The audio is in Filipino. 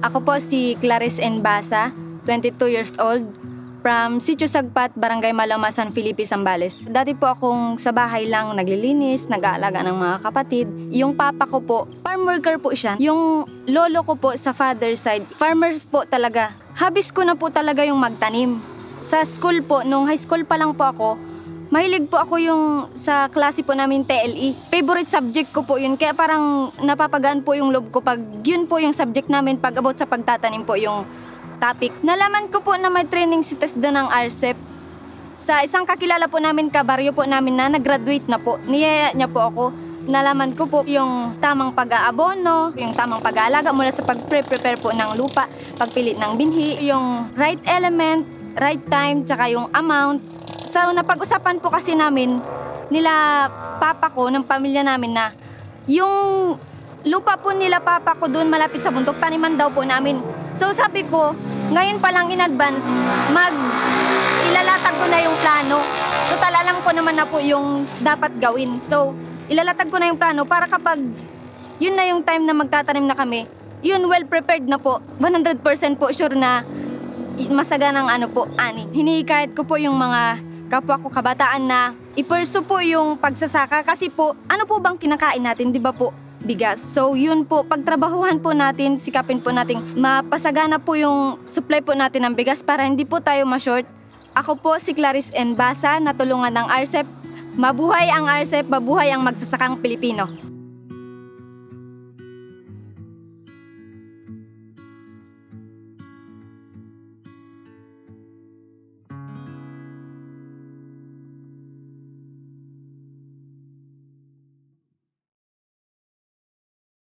Ako po si Clarice Enbasa, 22 years old, from Sitio Sagpat, Barangay Malamasan, Filipe, Zambales. Dati po akong sa bahay lang naglilinis, nag-aalaga ng mga kapatid. Yung papa ko po, farm worker po siya. Yung lolo ko po sa father side, farmer po talaga. Habis ko na po talaga yung magtanim. Sa school po, nung high school pa lang po ako, Mahilig po ako yung sa klase po namin TLE. Favorite subject ko po yun. Kaya parang napapagaan po yung loob ko pag yun po yung subject namin pag about sa pagtatanim po yung topic. Nalaman ko po na may training si TESDA ng RCEP. Sa isang kakilala po namin, kabaryo po namin na nag-graduate na po. Niyaya niya po ako. Nalaman ko po yung tamang pag-aabono, yung tamang pag-aalaga mula sa pag-prepare po ng lupa, pagpilit ng binhi, yung right element, right time, tsaka yung amount, So, napag-usapan po kasi namin nila papa ko, ng pamilya namin na yung lupa po nila papa ko doon malapit sa bundok, taniman daw po namin. So, sabi ko, ngayon pa lang in advance, mag ilalatag ko na yung plano. Total, alam ko naman na po yung dapat gawin. So, ilalatag ko na yung plano para kapag yun na yung time na magtatanim na kami, yun well prepared na po. 100% po sure na masaga ng ano po, ani. Hinihikayat ko po yung mga kapwa ko kabataan na ipurso po yung pagsasaka kasi po, ano po bang kinakain natin, di ba po? bigas. So yun po, pagtrabahuhan po natin, sikapin po natin mapasagana po yung supply po natin ng bigas para hindi po tayo ma-short. Ako po si Clarice Enbasa, natulungan ng RCEP. Mabuhay ang RCEP, mabuhay ang magsasakang Pilipino.